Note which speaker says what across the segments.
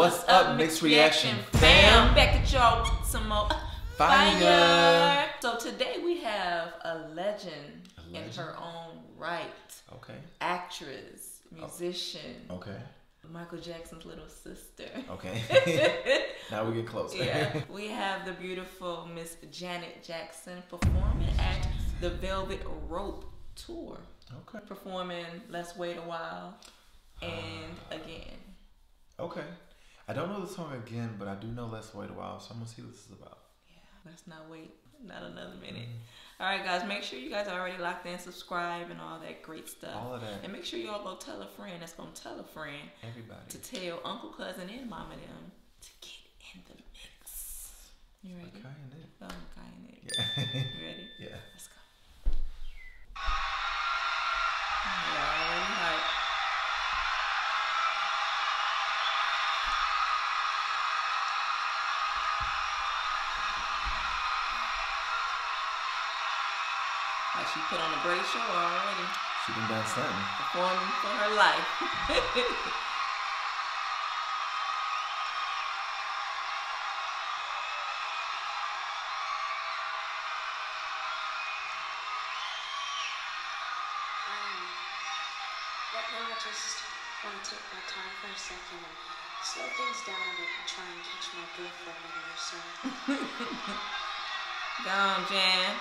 Speaker 1: What's up, Mixed Reaction fam?
Speaker 2: Back at y'all with some more
Speaker 1: Fire.
Speaker 2: fire. So today we have a legend,
Speaker 1: A
Speaker 2: in her own right.
Speaker 1: Okay.
Speaker 2: Actress, oh. musician,
Speaker 1: Okay.
Speaker 2: Michael Jackson's little sister.
Speaker 1: Okay. now we get closer.
Speaker 2: yeah, we have the beautiful Miss Janet Jackson performing at the Velvet Rope Tour.
Speaker 1: okay.
Speaker 2: Performing Let's Wait a While uh. and again.
Speaker 1: Okay. I don't know the song again, but I do know Let's Wait a While, so I'm gonna see what this is about.
Speaker 2: Yeah, let's not wait not another minute. Mm-hmm. All right, guys, make sure you guys are already locked in, subscribe, and all that great stuff.
Speaker 1: All of that.
Speaker 2: And make sure y'all go tell a friend that's gonna tell a friend
Speaker 1: Everybody.
Speaker 2: to tell uncle, cousin, and mama them to get in the mix. You ready?
Speaker 1: Okay, it.
Speaker 2: Oh, okay.
Speaker 1: Yeah.
Speaker 2: You ready?
Speaker 1: yeah.
Speaker 2: Let's go. Yeah, she put on a great show already,
Speaker 1: She done done something.
Speaker 2: performing for her life.
Speaker 3: Um, now, I just want to take my time for a second and slow things down a bit and try and catch my breath for a minute or so.
Speaker 2: Go on, Jan.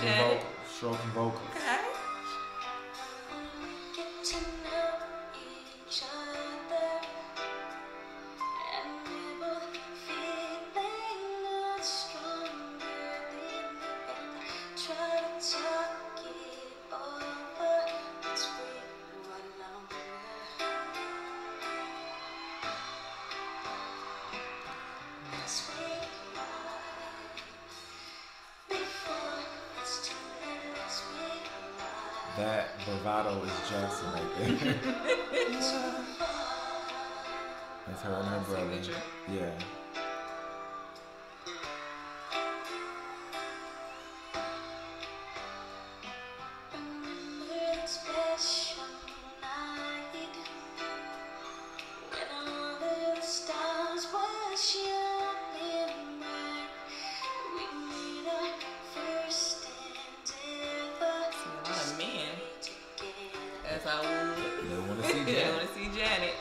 Speaker 1: Stroking
Speaker 2: Janet.
Speaker 1: vocals. Stroking vocals.
Speaker 2: Okay.
Speaker 1: That bravado is Jackson right there. That's her and her brother. Yeah.
Speaker 2: I would.
Speaker 1: They want to see Janet.
Speaker 2: want to see Janet.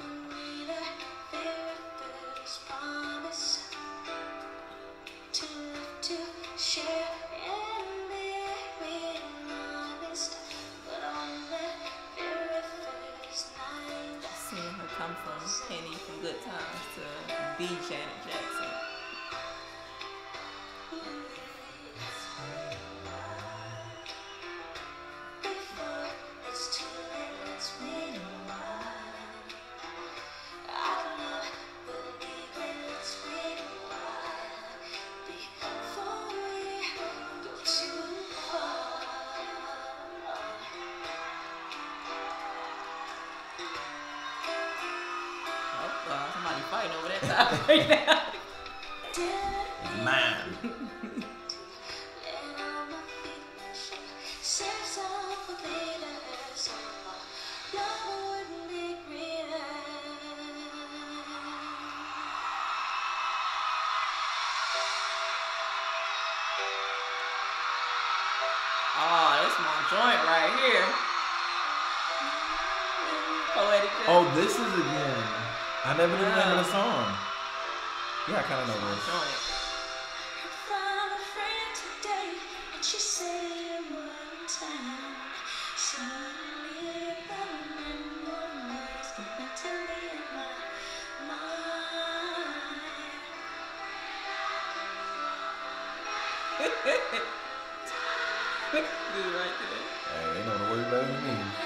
Speaker 3: We made our very first promise to love, to share, and be real honest. But on that very first night.
Speaker 2: Seeing her come from Penny from Good Times to be Janet Jackson.
Speaker 3: My love wouldn't be.
Speaker 2: Oh, ah, that's my joint right here. Poetic.
Speaker 1: Oh, this is again. I never knew the name of the song. Yeah, I kind of know
Speaker 2: my
Speaker 1: this.
Speaker 2: joint.
Speaker 3: found a friend today, and she said one time, suddenly the memories come back to me in my mind.
Speaker 2: Dude, right there.
Speaker 1: Hey, they know the word better than me.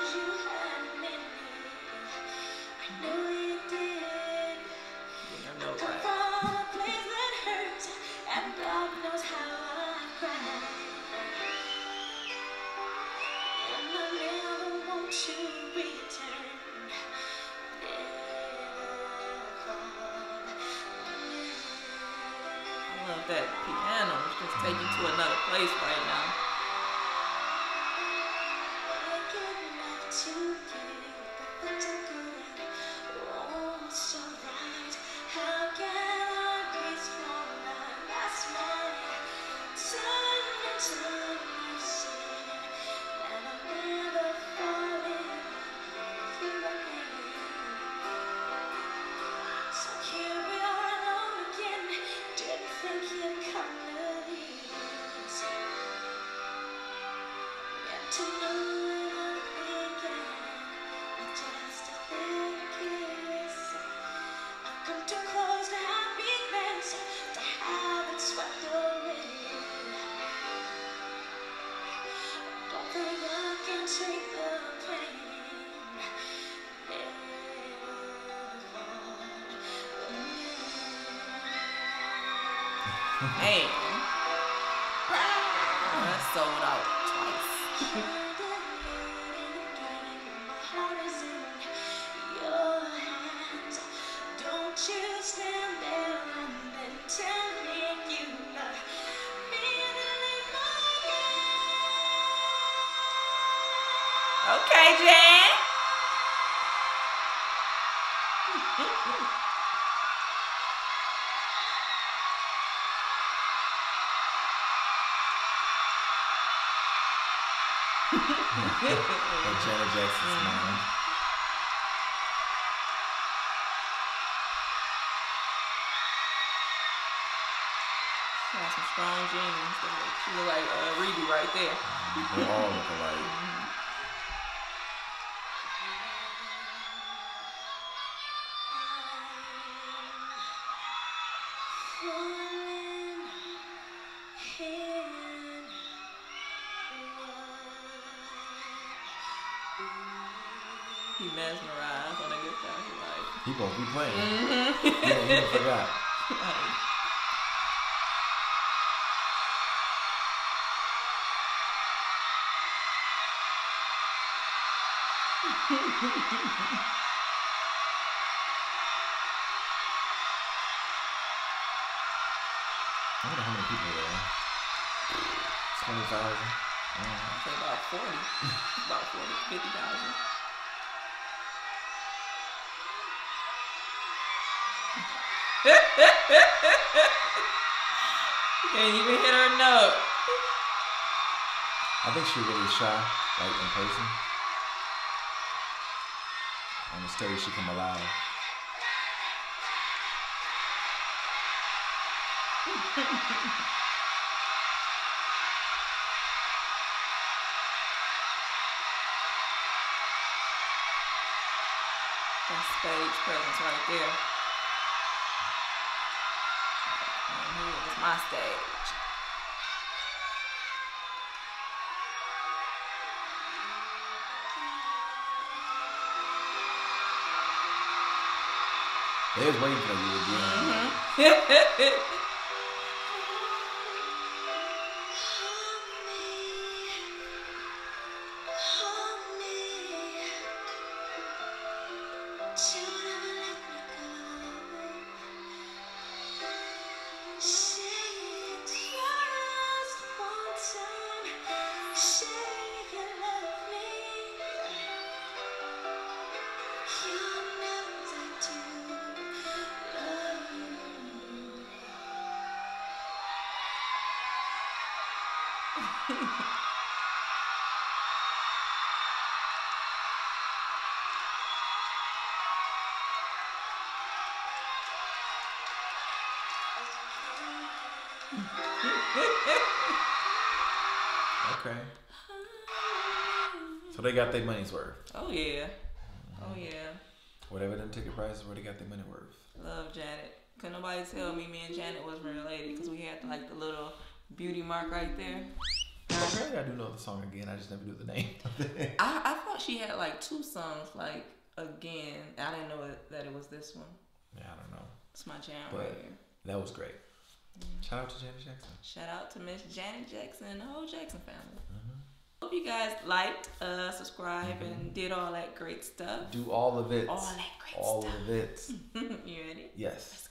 Speaker 3: I
Speaker 2: love that piano. is just taking to another place right now. That sold out twice.
Speaker 3: Don't you stand there and then tell me you love me
Speaker 2: Okay, Jan.
Speaker 1: That Janet Jackson smile.
Speaker 2: She has some strong genes. She look like uh, Rebbie right there.
Speaker 1: They all look alike.
Speaker 2: He mesmerized on a good time. He like,
Speaker 1: He supposed to be playing.
Speaker 2: mm-hmm.
Speaker 1: Know, he forgot. I wonder how many people there. Twenty thousand.
Speaker 2: I'd say about 40. about 40, 50,000. Can't even hit her note.
Speaker 1: I think she really shy, like in person. On the stage, she come alive.
Speaker 2: That's stage presence right there. My stage.
Speaker 1: They was waiting for you again.
Speaker 3: Mm-hmm. Say
Speaker 1: Okay. So they got their money's worth.
Speaker 2: Oh yeah. Oh yeah.
Speaker 1: Whatever them ticket prices were, they got their money worth.
Speaker 2: Love Janet. Could nobody tell me me and Janet was related because we had like the little beauty mark right there.
Speaker 1: Okay, I do know the song again. I just never knew the name.
Speaker 2: I, I thought she had like two songs like again. I didn't know it, that it was this one.
Speaker 1: yeah, I don't know.
Speaker 2: It's my jam
Speaker 1: But-
Speaker 2: right here.
Speaker 1: That was great. Shout out to Janet Jackson.
Speaker 2: Shout out to Miss Janet Jackson and the whole Jackson family.
Speaker 1: Mm-hmm.
Speaker 2: Hope you guys liked, uh, subscribe, and did all that great stuff.
Speaker 1: Do all of it.
Speaker 2: All that great
Speaker 1: All
Speaker 2: stuff.
Speaker 1: of it.
Speaker 2: you ready?
Speaker 1: Yes.